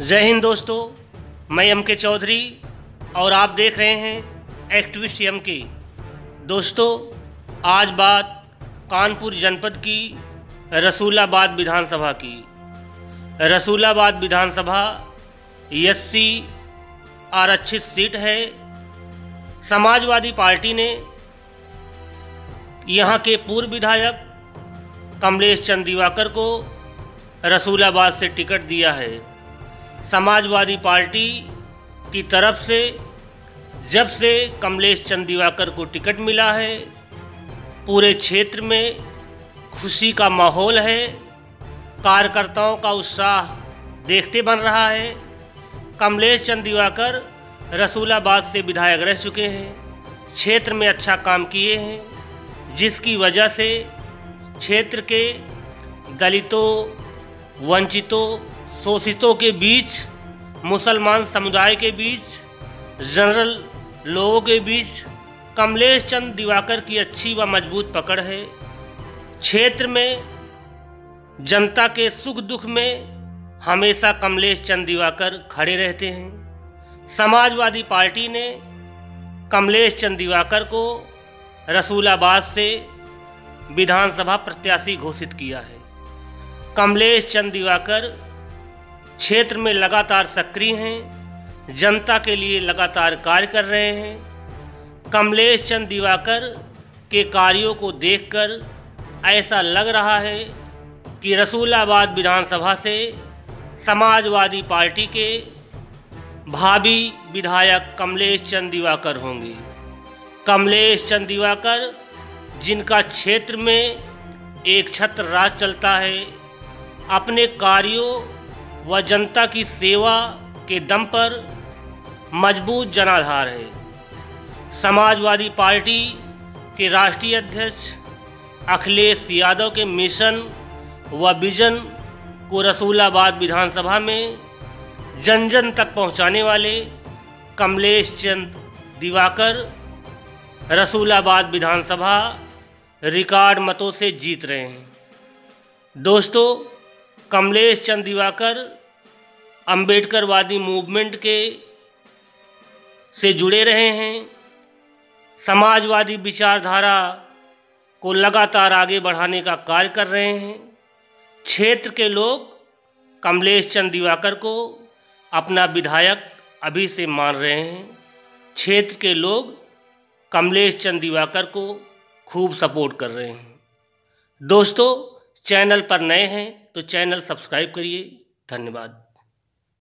जय हिंद दोस्तों, मैं एम के चौधरी और आप देख रहे हैं एक्टिविस्ट एम के दोस्तों, आज बात कानपुर जनपद की रसूलाबाद विधानसभा की। रसूलाबाद विधानसभा एससी आरक्षित सीट है। समाजवादी पार्टी ने यहाँ के पूर्व विधायक कमलेश चंद दिवाकर को रसूलाबाद से टिकट दिया है। समाजवादी पार्टी की तरफ़ से, जब से कमलेश चंद दिवाकर को टिकट मिला है, पूरे क्षेत्र में खुशी का माहौल है, कार्यकर्ताओं का उत्साह देखते बन रहा है, कमलेश चंद दिवाकर रसूलाबाद से विधायक रह चुके हैं, क्षेत्र में अच्छा काम किए हैं, जिसकी वजह से क्षेत्र के दलितों, वंचितों शोषितों के बीच, मुसलमान समुदाय के बीच, जनरल लोगों के बीच, कमलेश चंद दिवाकर की अच्छी व मज़बूत पकड़ है। क्षेत्र में, जनता के सुख दुख में, हमेशा कमलेश चंद दिवाकर खड़े रहते हैं। समाजवादी पार्टी ने कमलेश चंद दिवाकर को रसूलाबाद से विधानसभा प्रत्याशी घोषित किया है। कमलेश चंद दिवाकर क्षेत्र में लगातार सक्रिय हैं, जनता के लिए लगातार कार्य कर रहे हैं। कमलेश चंद दिवाकर के कार्यों को देखकर ऐसा लग रहा है कि रसूलाबाद विधानसभा से समाजवादी पार्टी के भावी विधायक कमलेश चंद दिवाकर होंगे। कमलेश चंद दिवाकर, जिनका क्षेत्र में एक छत्र राज चलता है, अपने कार्यों व जनता की सेवा के दम पर मज़बूत जनाधार है। समाजवादी पार्टी के राष्ट्रीय अध्यक्ष अखिलेश यादव के मिशन व विजन को रसूलाबाद विधानसभा में जन जन तक पहुँचाने वाले कमलेश चंद दिवाकर रसूलाबाद विधानसभा रिकॉर्ड मतों से जीत रहे हैं। दोस्तों कमलेश चंद दिवाकर, अंबेडकरवादी मूवमेंट के से जुड़े रहे हैं। समाजवादी विचारधारा को लगातार आगे बढ़ाने का कार्य कर रहे हैं। क्षेत्र के लोग कमलेश चंद दिवाकर को अपना विधायक अभी से मान रहे हैं। क्षेत्र के लोग कमलेश चंद दिवाकर को खूब सपोर्ट कर रहे हैं। दोस्तों, चैनल पर नए हैं तो चैनल सब्सक्राइब करिए। धन्यवाद।